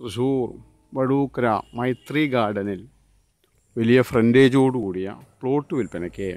തൃശ്ശൂർ വടൂക്കര മൈത്രി ഗാർഡനിൽ വലിയ ഫ്രണ്ടേജോട് കൂടിയ പ്ലോട്ട് വിൽപ്പനയ്ക്ക്